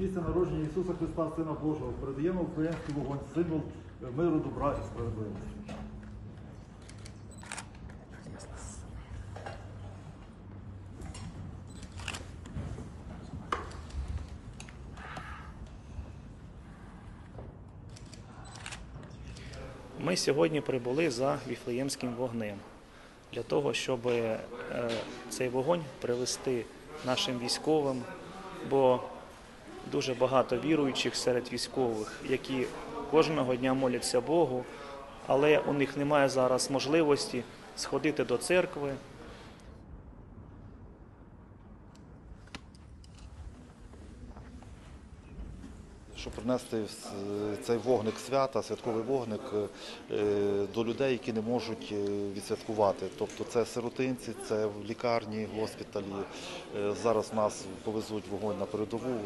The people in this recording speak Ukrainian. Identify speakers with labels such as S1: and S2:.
S1: місця народження Ісуса Христа, Сина Божого, передаємо український вогонь, символ миру, добра і справедливості.
S2: Ми сьогодні прибули за Віфлеємським вогнем для того, щоб е, цей вогонь привести нашим військовим, бо дуже багато віруючих серед військових, які кожного дня моляться Богу, але у них немає зараз можливості сходити до церкви,
S3: Щоб принести цей вогник свята, святковий вогник е, до людей, які не можуть е, відсвяткувати. Тобто це сиротинці, це в лікарні, госпіталі. Е, Зараз нас повезуть вогонь на передову.